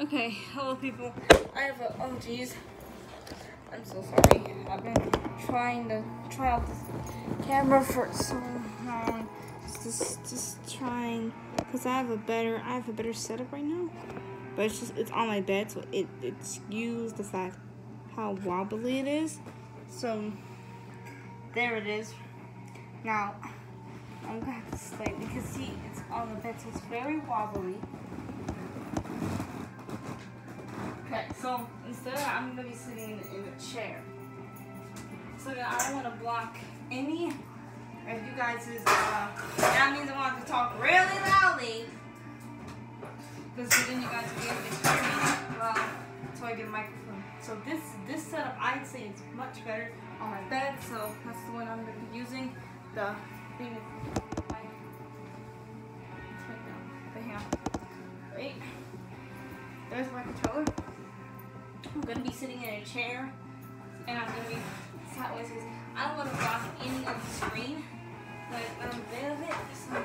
Okay, hello people. I have a, oh geez. I'm so sorry. I've been trying to try out this camera for so long. Just, just, trying, cause I have a better, I have a better setup right now. But it's just, it's on my bed, so it, excuse the fact how wobbly it is. So, there it is. Now, I'm gonna have to slide because see, it's on the bed, so it's very wobbly. Okay, so instead I'm gonna be sitting in a chair. So that I to block any of you guys' uh, that means I want to talk really loudly. Because then you guys will be able to hear me well until I get a microphone. So this this setup I'd say is much better on my bed, so that's the one I'm gonna be using. The thing is Right. There's my controller. I'm gonna be sitting in a chair and I'm gonna be sideways I don't want to block any of the screen, but I'm a bit of it, so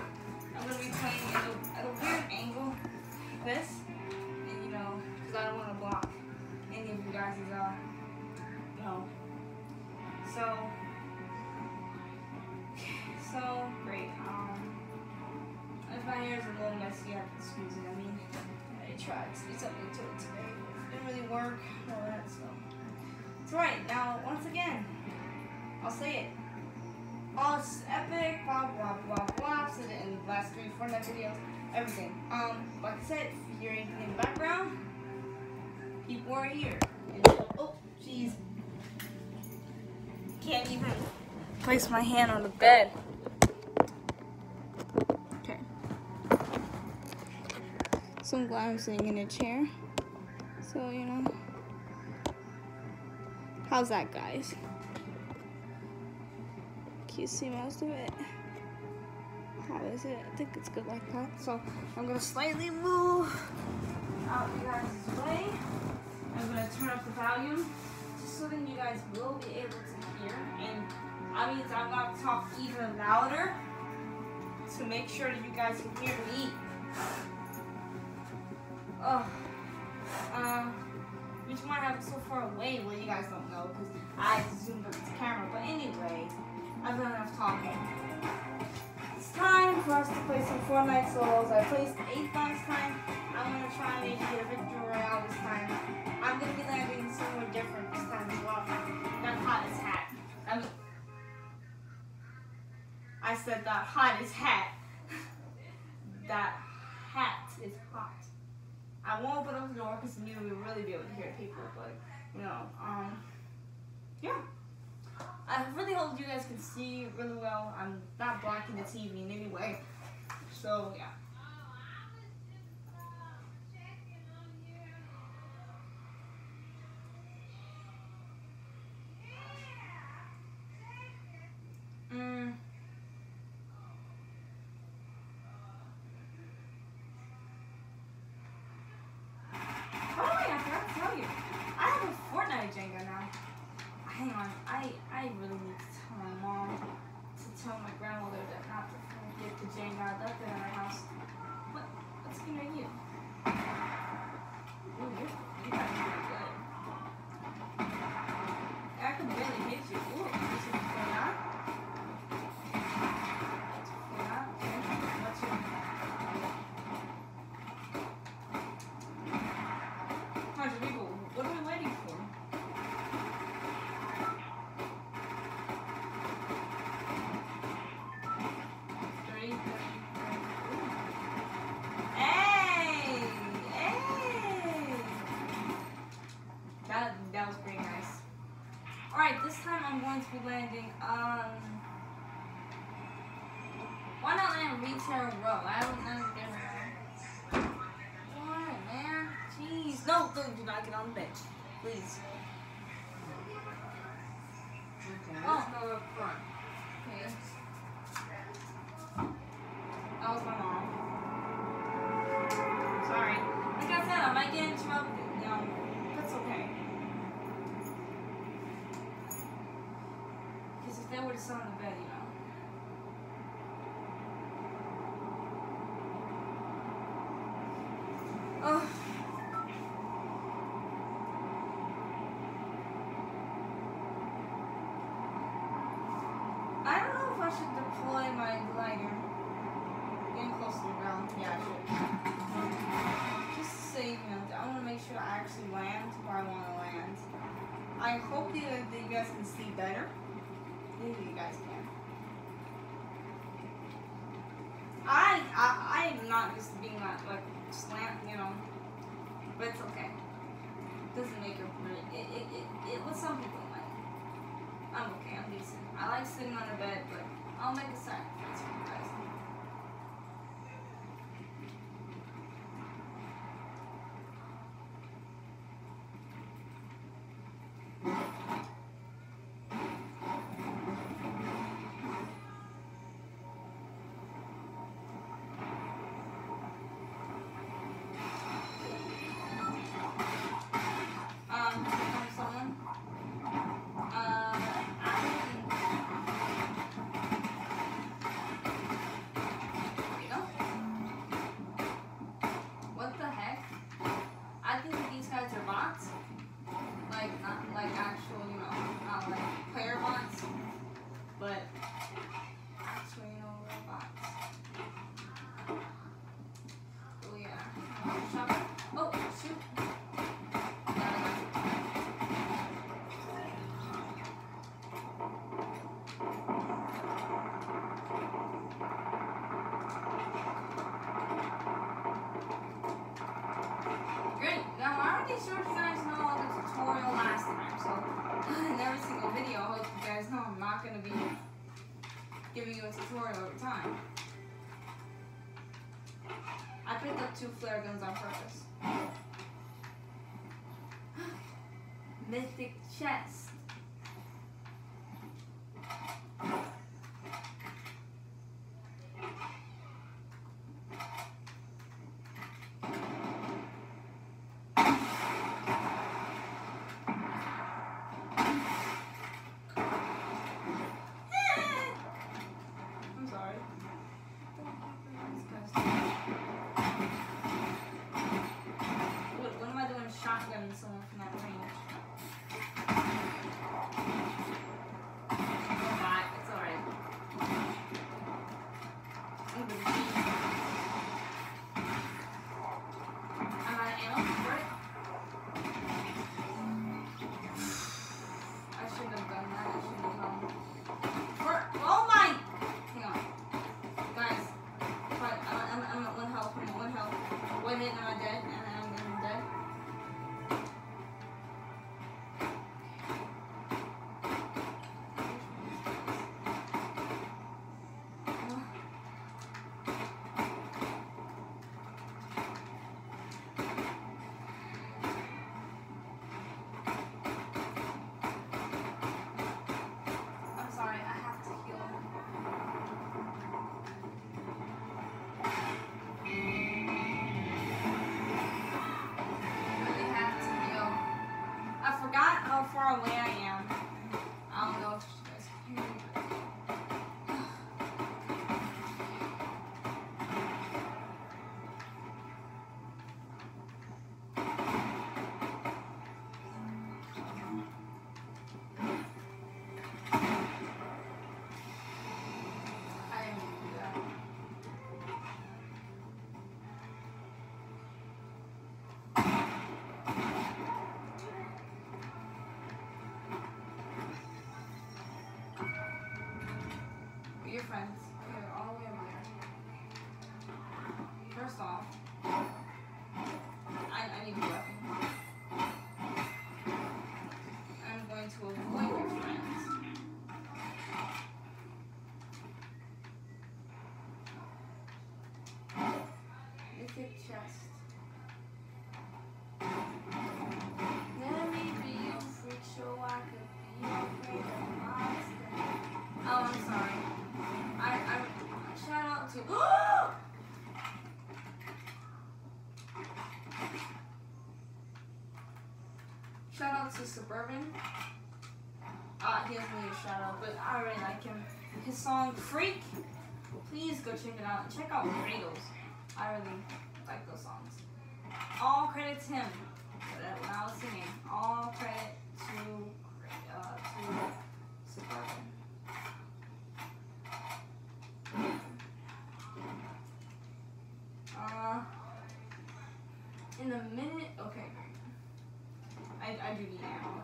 everything. Um, like I said, if you hear anything in the background, people are here. Oh, jeez. Can't even place my hand on the bed. Okay. So I'm glad I'm sitting in a chair. So, you know. How's that, guys? Can you see most of it? Is it? I think it's good like that. So, I'm going to slightly move out you guys' way. I'm to turn up the volume just so then you guys will be able to hear. And that means I'm to talk even louder to make sure that you guys can hear me. Oh. Um, which I have so far away? Well, you guys don't know because I zoomed up the camera. But anyway, I've done enough talking. Time for us to play some Fortnite solos. I placed eighth last time. I'm gonna try and maybe get a victory royale this time. I'm gonna be landing somewhere different this time as well. That hottest hat. I said that hottest hat. that hat is hot. I won't open up the door because you will really be able to hear people, but you know, um, yeah. I really hope you guys can see really well. I'm not blocking the TV in any way, so yeah. I really need to tell my mom to tell my grandmother that not to get the Jane Jenga adopted in our house. What? What's gonna you? Ooh, you, you land retail row? I landed there. What, man? Jeez. No, don't, do not get on the bench. Please. Okay, oh. let's oh. go up front. Okay. That was my mom. Sorry. Like I said, I might get interrupted. would have sat on the bed, you know. Oh. deploy my glider. Getting close to the ground. Yeah, I should. Just to save me. I want to make sure I actually land where I want to land. I hope you, that you guys can see better. Maybe you guys can. I, I, I'm not used to being that, like, slant, you know. But it's okay. It Doesn't make it pretty. It, it, it, it, what some people like. I'm okay, I'm decent. I like sitting on the bed, but I'll make a sacrifice for you guys. Two flare guns on purpose. Mythic chest. Far away I am. Chest. Let me be a freak show. I could be afraid of monsters. Oh, I'm sorry. I, I shout out to. shout out to Sub Urban. Uh, he doesn't need a shout out, but I really like him. His song Freak. Please go check it out and check out Kratos. I really all credit to him when I was singing. All credit to, uh, to Sub Urban. Uh, in a minute, okay. I, I do need ammo.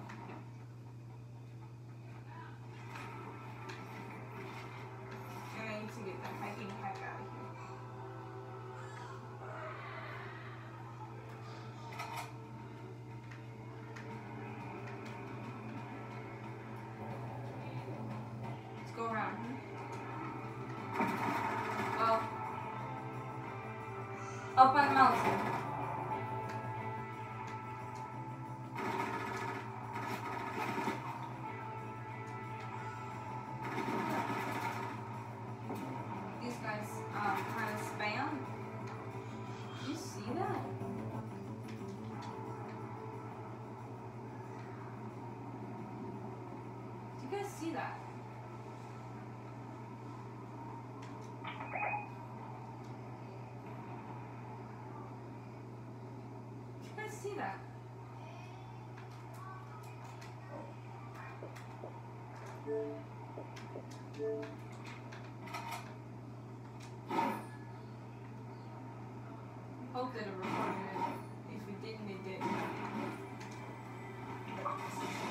Go around. Oh. Up on the. See that? Hope that it recorded it. If it didn't, it did.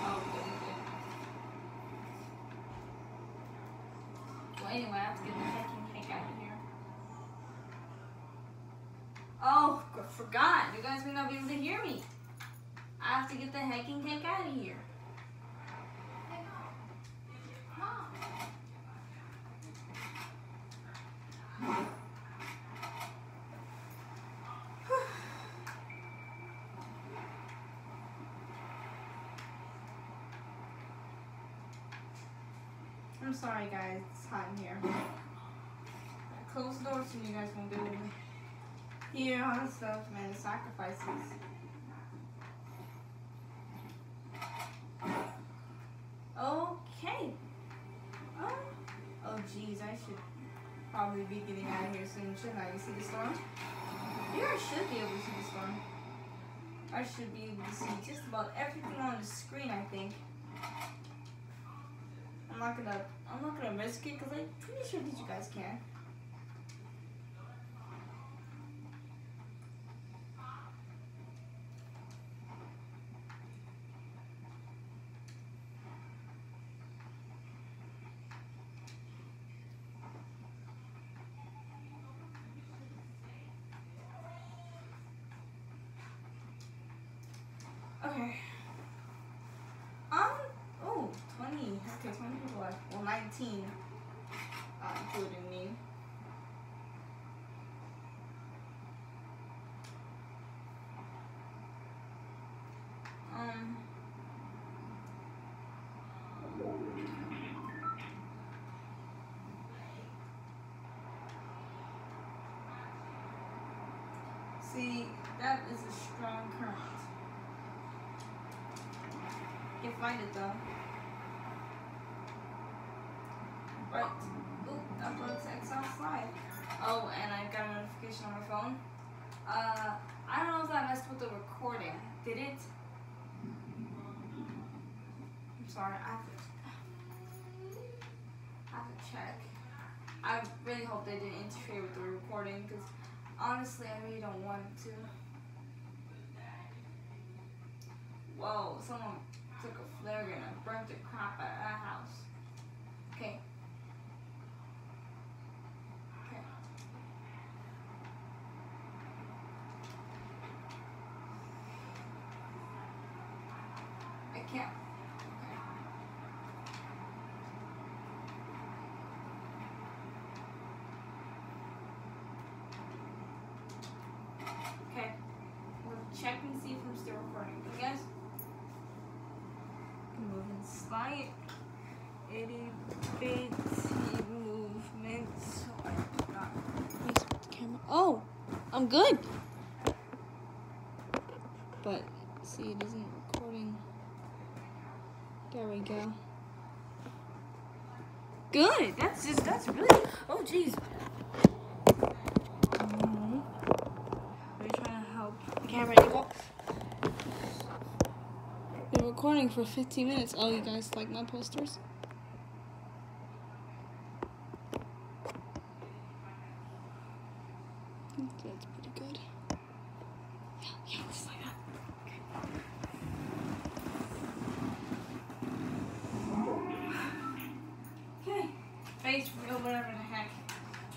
Oh, good. Well, anyway, I have to get the fucking heck out of here. Oh, I forgot. You guys may not be able to hear me. I have to get the hecking cake out of here. I'm sorry, guys. It's hot in here. Close the door so you guys won't be able to hear all the stuff, man. The sacrifices. Okay. Oh, oh, geez. I should probably be getting out of here soon, shouldn't I? You see the storm? Here I should be able to see the storm. I should be able to see just about everything on the screen, I think. I'm not gonna I'm not gonna risk it because I'm pretty sure that you guys can. Okay. Um, oh, 20. Okay, 20 people left. Well, 19, uh, including me. Um. See, that is a strong current. You Can't find it though. Right. Oop, upload to Excel slide. Oh, and I got a notification on my phone. Uh, I don't know if that messed with the recording. Did it? I'm sorry. I have to. I have to check. I really hope they didn't interfere with the recording because honestly, I really don't want to. Whoa, someone took a flare gun and burnt the crap out of that house. Okay. I can't. Okay. Okay. We'll check and see if I'm still recording. You guys? Move and slide. Itty bitty movement. So I do not face with the camera. Oh, I'm good. But see, it isn't recording. There we go. Good. That's just that's really. Oh, jeez. Mhm. Are you trying to help the camera? Well, been recording for 15 minutes. Oh, you guys like my posters?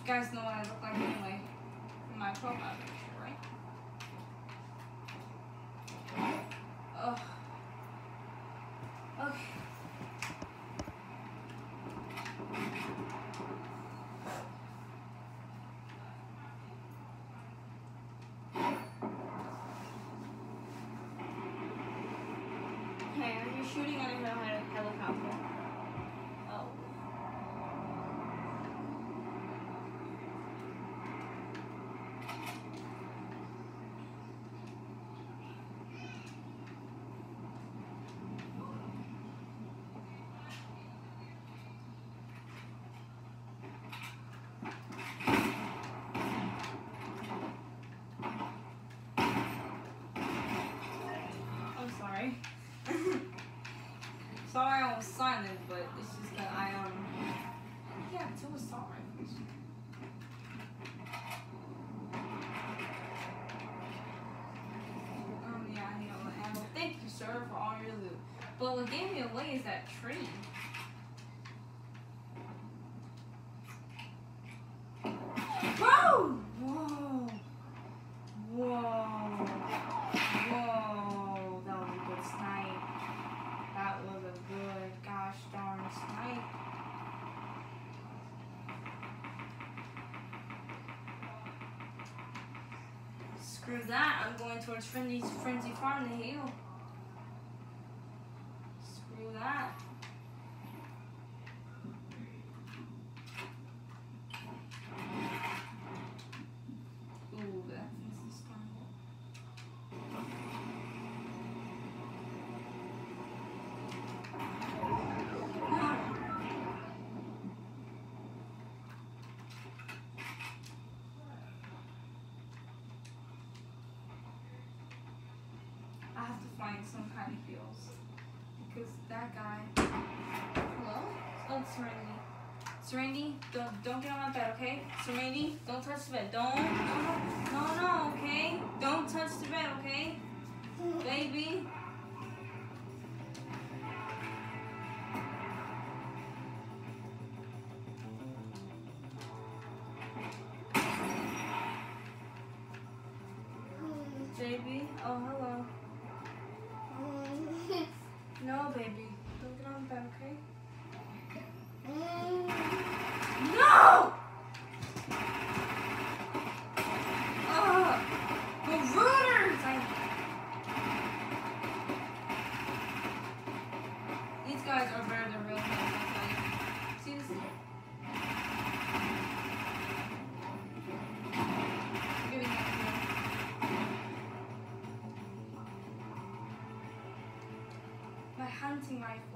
You guys know what I look like anyway my profile picture, right? Ugh. Okay. Hey, are you shooting at a hill? Silent, but it's just that I um yeah, two assault rifles. Um yeah, I need the ammo. Thank you, sir, for all your loot. But what gave me away is that tree. Whoa! Whoa! Whoa! Whoa! That was a good snipe. That was a good gosh darn snipe. Screw that, Towards Frenzy to heal. Screw that. Ooh, that's some stun. I have to find some kind of heals. Because that guy. Hello? Oh, Serenity. Serenity, don't don't get on my bed, okay? Serenity, don't touch the bed. Don't, don't, no, no, okay? Don't touch the bed, okay? Baby. Baby. Oh, hello. My.